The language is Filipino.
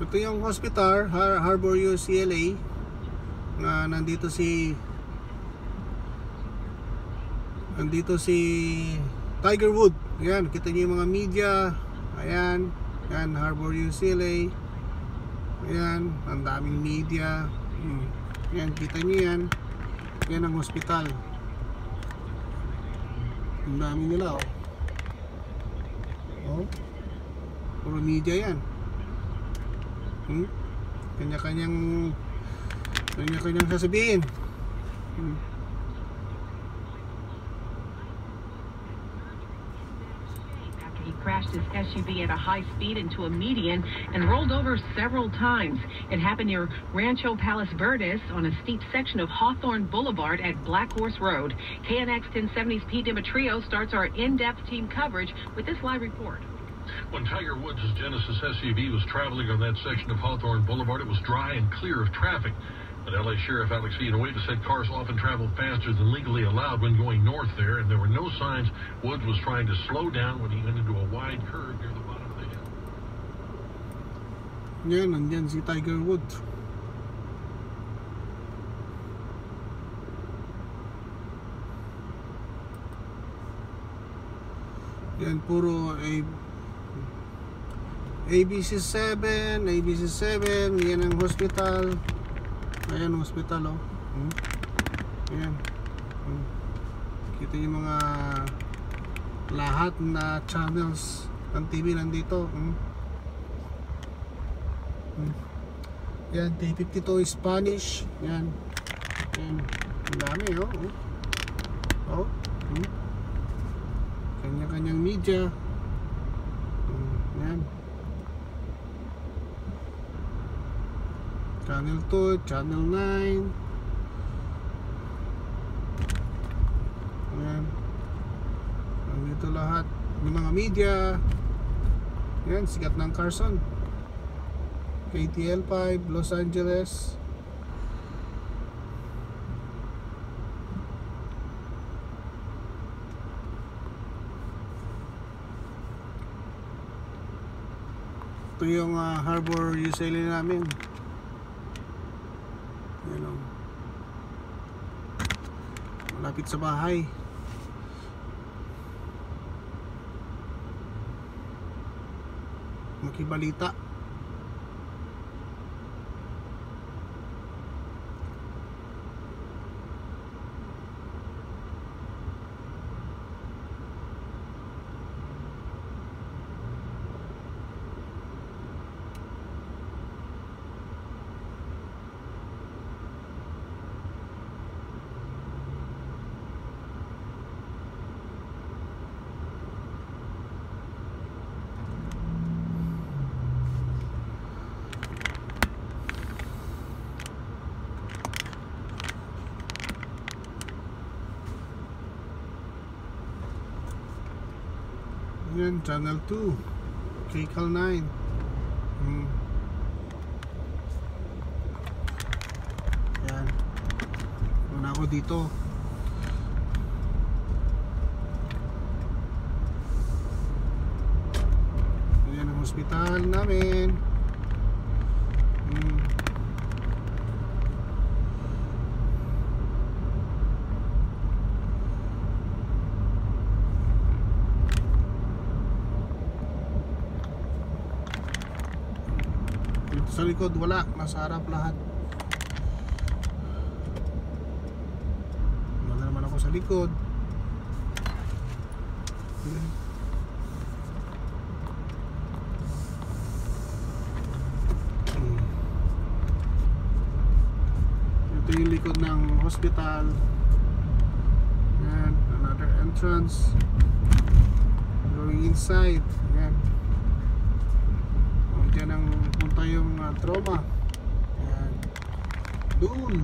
Ito yung hospital, Har Harbor UCLA na nandito si nandito si Tiger Wood. Ayan, kita niyo yung mga media. Ayan, ayan Harbor UCLA. Ayan, ang daming media. Hmm. Ayan, kita niyo yan. Yan ang hospital. Ang dami nila oh. Oh. Puro media yan. Hmm? Kanya-kanyang kanya-kanyang sasabihin. Hmm. he crashed his SUV at a high speed into a median and rolled over several times. It happened near Rancho Palos Verdes on a steep section of Hawthorne Boulevard at Black Horse Road. KNX 1070's Pete Demetrio starts our in-depth team coverage with this live report. When Tiger Woods' Genesis SUV was traveling on that section of Hawthorne Boulevard, it was dry and clear of traffic. But LA Sheriff Alex Villanueva said cars often travel faster than legally allowed when going north there, and there were no signs Woods was trying to slow down when he went into a wide curve near the bottom of the hill. Yan, nandyan si Tiger Woods. Yan, puro A ABC7, ABC7, yan ang hospital. Ayan ang hospital, oh. Hmm? Ayan. Hmm. Kita yung mga lahat na channels ng TV nandito. Hmm? Hmm. Yan, T52 Spanish. Yan. Yan. Ang dami, oh. Oh. oh. Hmm. Kanya-kanyang media. Hmm. Yan. Channel 2, Channel 9. Yan. Nandito lahat ng mga media. Yan, sikat ng Carson. KTL 5, Los Angeles. Ito yung ah, harbor usually namin. Yan o. Malapit sa bahay. Makibalita. Yan, channel 2. KCAL 9. Hmm. Yan. Muna ako dito. Yan ang hospital namin. Hmm. Dito sa likod wala, nasa harap lahat. Wala naman ako sa likod. Hmm. Ito yung likod ng hospital. Yan, another entrance. Going inside. Dyan ang punta yung uh, trauma. Ayan. Doon.